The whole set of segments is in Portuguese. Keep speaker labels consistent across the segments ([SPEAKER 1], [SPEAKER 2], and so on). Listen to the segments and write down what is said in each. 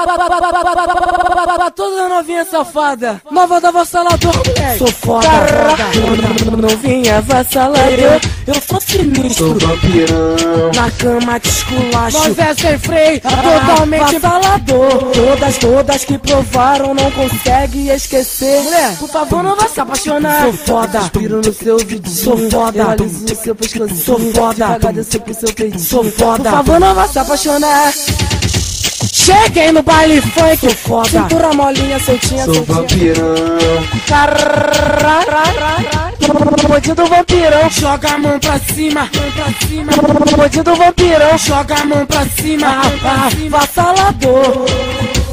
[SPEAKER 1] Pra toda novinha safada, nova da avassalador, moleque.
[SPEAKER 2] Sou foda, foda, novinha avassalador. Eu sou sinistro,
[SPEAKER 3] vampirão.
[SPEAKER 2] na cama te esculacho.
[SPEAKER 1] Nós é sem freio, totalmente
[SPEAKER 2] avassalador. Todas, todas que provaram não conseguem esquecer.
[SPEAKER 1] Mulher, por favor, não vai se apaixonar.
[SPEAKER 2] Sou foda,
[SPEAKER 1] Respiro no seu vidinho.
[SPEAKER 2] Sou foda.
[SPEAKER 1] Seu pescoço.
[SPEAKER 2] Sou foda.
[SPEAKER 1] Descer pro seu peitinho.
[SPEAKER 2] Sou foda.
[SPEAKER 1] Por favor, não vai se apaixonar. Cheguei no baile funk.
[SPEAKER 2] Sou foda.
[SPEAKER 1] Cintura molinha, soltinha,
[SPEAKER 3] Sou
[SPEAKER 1] soltinha.
[SPEAKER 3] vampirão.
[SPEAKER 1] Bandido vampirão, joga a mão pra cima, mão pra cima. Bandido vampirão, joga a mão pra cima, mão pra cima.
[SPEAKER 2] Avassalador.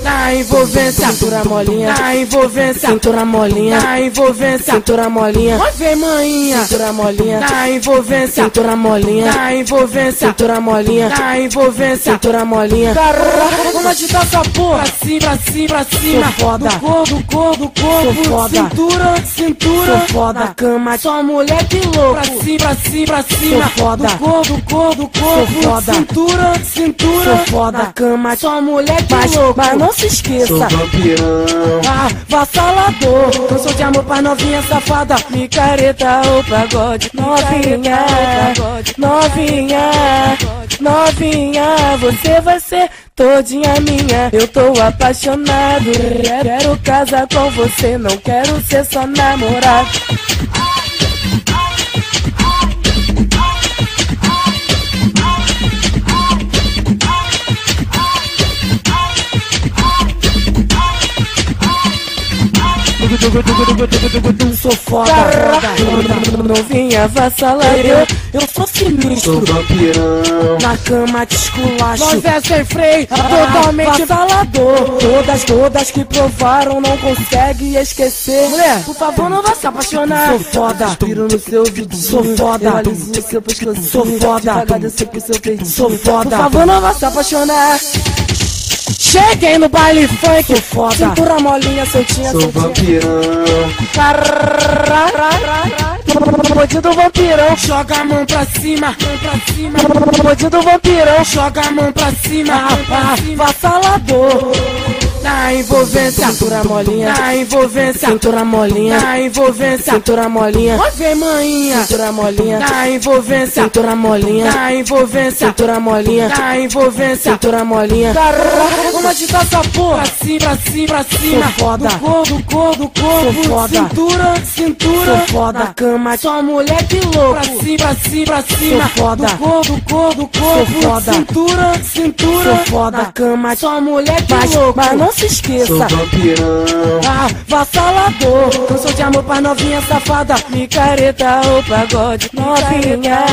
[SPEAKER 1] Na envolvência,
[SPEAKER 2] Cintura molinha.
[SPEAKER 1] na envolvência,
[SPEAKER 2] Cintura molinha.
[SPEAKER 1] na envolvência.
[SPEAKER 2] Cintura molinha.
[SPEAKER 1] Ver, maninha.
[SPEAKER 2] Cintura molinha.
[SPEAKER 1] Na envolvência,
[SPEAKER 2] Cintura molinha.
[SPEAKER 1] na envolvência,
[SPEAKER 2] Cintura molinha.
[SPEAKER 1] na envolvência.
[SPEAKER 2] Cintura molinha.
[SPEAKER 1] Caraca, vamos agitar essa porra. Pra cima, pra cima, pra cima.
[SPEAKER 2] Sou foda.
[SPEAKER 1] Do corpo, do corpo, do corpo.
[SPEAKER 2] Sou foda.
[SPEAKER 1] Cintura, cintura.
[SPEAKER 2] Sou foda.
[SPEAKER 1] Na cama, só moleque louco. Pra cima, pra cima, pra cima.
[SPEAKER 2] Sou foda.
[SPEAKER 1] Do corpo, do corpo, do corpo.
[SPEAKER 2] Sou foda.
[SPEAKER 1] Cintura, cintura.
[SPEAKER 2] Sou foda.
[SPEAKER 1] Na cama, só moleque
[SPEAKER 2] Mas,
[SPEAKER 1] louco.
[SPEAKER 2] mas não se
[SPEAKER 3] Sou
[SPEAKER 2] esqueça.
[SPEAKER 3] vampirão.
[SPEAKER 1] Ah, vassalador Canção de amor pra novinha safada Micareta ou pagode
[SPEAKER 2] Novinha, novinha, novinha, você vai ser todinha minha. Eu tô apaixonado, quero casar com você, não quero ser só namorado. Sou foda, foda, novinha avassalador. Eu sou
[SPEAKER 3] Sou
[SPEAKER 2] sinistro,
[SPEAKER 3] vampirão.
[SPEAKER 2] na cama te esculacho.
[SPEAKER 1] Nós é sem freio Totalmente
[SPEAKER 2] avassalador. Todas, todas que provaram não conseguem esquecer.
[SPEAKER 1] Mulher, por favor, não vai se apaixonar.
[SPEAKER 2] Sou foda,
[SPEAKER 1] Respiro no seu vidinho.
[SPEAKER 2] Sou foda.
[SPEAKER 1] Eu aliso no seu pescoço.
[SPEAKER 2] Sou foda. Sou foda.
[SPEAKER 1] Por favor, não vai se apaixonar. Cheguei no baile funk.
[SPEAKER 2] Sou foda.
[SPEAKER 1] Cintura molinha, soltinha,
[SPEAKER 3] Sou
[SPEAKER 1] soltinha.
[SPEAKER 3] vampirão.
[SPEAKER 1] Bandido vampirão, joga a mão pra cima, mão pra cima. Bandido vampirão, joga a mão pra cima, mão pra cima.
[SPEAKER 2] avassalador.
[SPEAKER 1] Na envolvência,
[SPEAKER 2] Cintura molinha.
[SPEAKER 1] na envolvência,
[SPEAKER 2] Cintura molinha.
[SPEAKER 1] na envolvência.
[SPEAKER 2] Cintura molinha.
[SPEAKER 1] Ver, maninha.
[SPEAKER 2] Cintura molinha.
[SPEAKER 1] Na envolvência,
[SPEAKER 2] Cintura molinha.
[SPEAKER 1] na envolvência,
[SPEAKER 2] Cintura molinha.
[SPEAKER 1] na envolvência.
[SPEAKER 2] Cintura molinha.
[SPEAKER 1] Caraca, vamos agitar essa porra. Pra cima, pra cima, pra cima.
[SPEAKER 2] Sou foda.
[SPEAKER 1] Do corpo, do corpo, corpo.
[SPEAKER 2] Foda.
[SPEAKER 1] Cintura, cintura.
[SPEAKER 2] Sou foda.
[SPEAKER 1] Na cama, só moleque louco. Pra cima, pra cima, pra cima.
[SPEAKER 2] Sou foda.
[SPEAKER 1] Do corpo, do corpo, corpo.
[SPEAKER 2] Sou foda.
[SPEAKER 1] Cintura, cintura.
[SPEAKER 2] Sou foda.
[SPEAKER 1] Na cama, só moleque
[SPEAKER 2] Mas,
[SPEAKER 1] louco.
[SPEAKER 2] mas não se
[SPEAKER 3] Sou
[SPEAKER 2] esqueça.
[SPEAKER 3] vampirão.
[SPEAKER 1] Ah, vassalador Canção de amor pra novinha safada Micareta ou pagode
[SPEAKER 2] Novinha,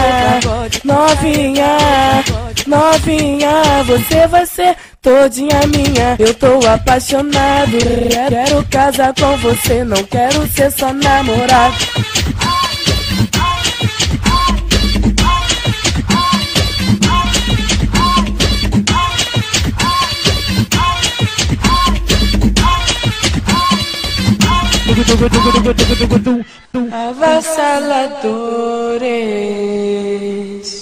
[SPEAKER 2] novinha, novinha, você vai ser todinha minha. Eu tô apaixonado, quero casar com você, não quero ser só namorado. Avassaladores.